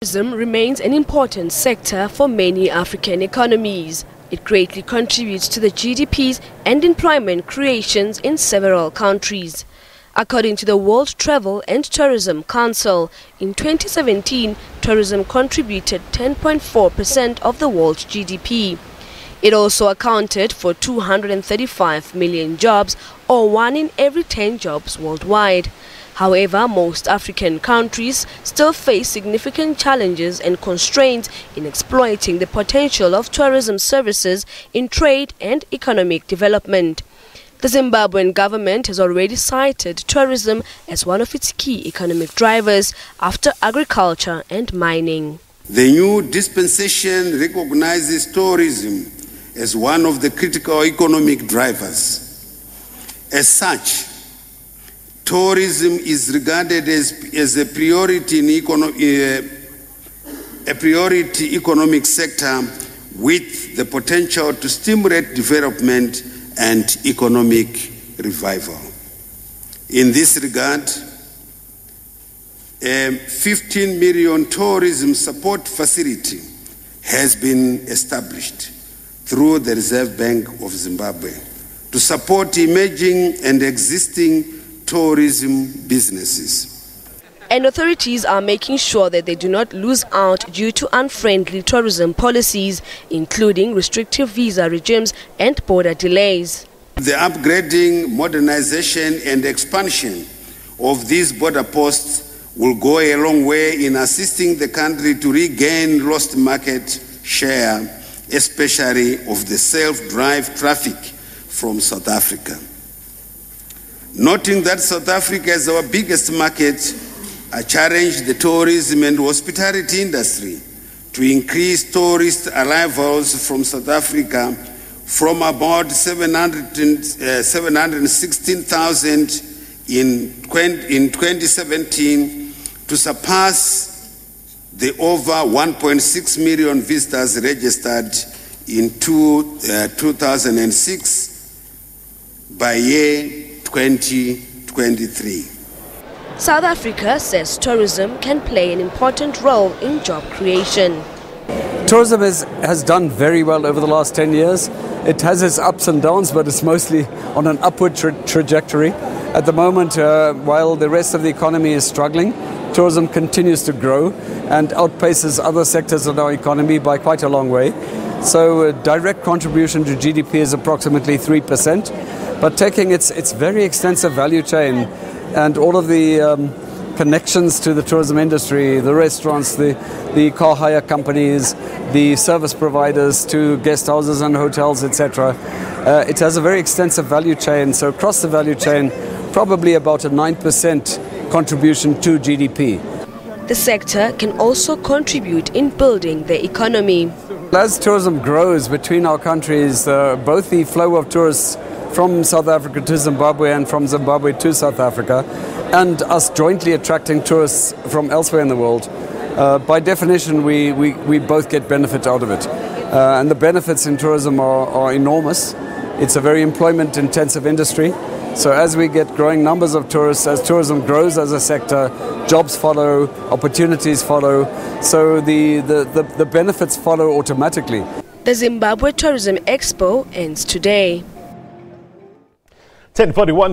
Tourism remains an important sector for many African economies. It greatly contributes to the GDPs and employment creations in several countries. According to the World Travel and Tourism Council, in 2017, tourism contributed 10.4% of the world's GDP. It also accounted for 235 million jobs, or one in every 10 jobs worldwide. However, most African countries still face significant challenges and constraints in exploiting the potential of tourism services in trade and economic development. The Zimbabwean government has already cited tourism as one of its key economic drivers after agriculture and mining. The new dispensation recognizes tourism as one of the critical economic drivers. As such, tourism is regarded as, as a priority in econo- uh, a priority economic sector with the potential to stimulate development and economic revival. In this regard, a 15 million tourism support facility has been established through the Reserve Bank of Zimbabwe to support emerging and existing tourism businesses. And authorities are making sure that they do not lose out due to unfriendly tourism policies, including restrictive visa regimes and border delays. The upgrading, modernization, and expansion of these border posts will go a long way in assisting the country to regain lost market share, especially of the self drive traffic from South Africa. Noting that South Africa is our biggest market, I challenge the tourism and hospitality industry to increase tourist arrivals from South Africa from about 700, uh, 716,000 in, in 2017 to surpass the over 1.6 million visitors registered in two, uh, 2006 by year 2023. South Africa says tourism can play an important role in job creation. Tourism is, has done very well over the last 10 years. It has its ups and downs, but it's mostly on an upward tra- trajectory. At the moment, uh, while the rest of the economy is struggling, tourism continues to grow and outpaces other sectors of our economy by quite a long way. So, uh, direct contribution to GDP is approximately 3% but taking its, its very extensive value chain and all of the um, connections to the tourism industry, the restaurants, the, the car hire companies, the service providers to guest houses and hotels, etc. Uh, it has a very extensive value chain. So across the value chain, probably about a 9% contribution to GDP. The sector can also contribute in building the economy. As tourism grows between our countries, uh, both the flow of tourists from South Africa to Zimbabwe and from Zimbabwe to South Africa, and us jointly attracting tourists from elsewhere in the world, uh, by definition, we, we, we both get benefit out of it. Uh, and the benefits in tourism are, are enormous. It's a very employment intensive industry. So, as we get growing numbers of tourists, as tourism grows as a sector, jobs follow, opportunities follow. So, the, the, the, the benefits follow automatically. The Zimbabwe Tourism Expo ends today. 1041